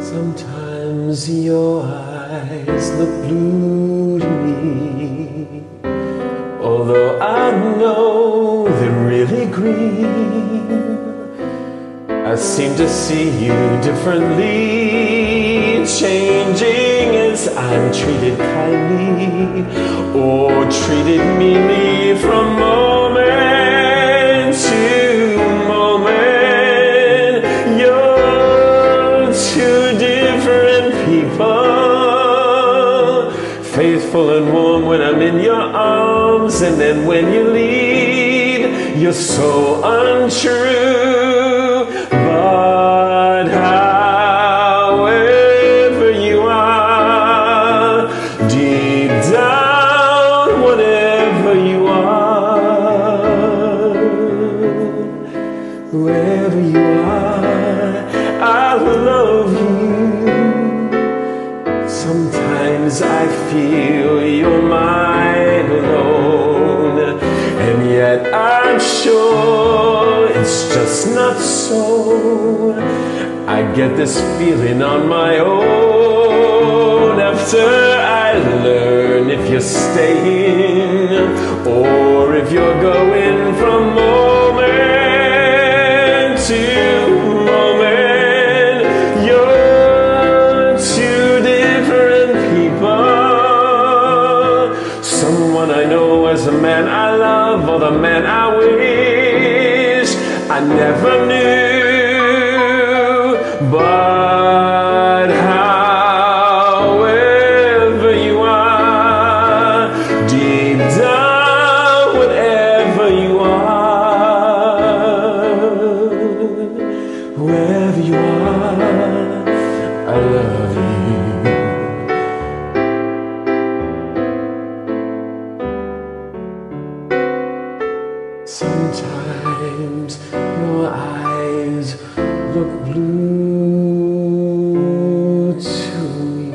Sometimes your eyes look blue to me, although I know they're really green. I seem to see you differently, changing as I'm treated kindly or treated meanly from faithful and warm when I'm in your arms, and then when you leave, you're so untrue. But however you are, deep down, whatever you are, wherever you are, I love you. Sometimes I feel you're mine alone, and yet I'm sure it's just not so. I get this feeling on my own after I learn if you're staying or if you're going Someone I know as a man I love, or the man I wish I never knew. Sometimes your eyes look blue to me.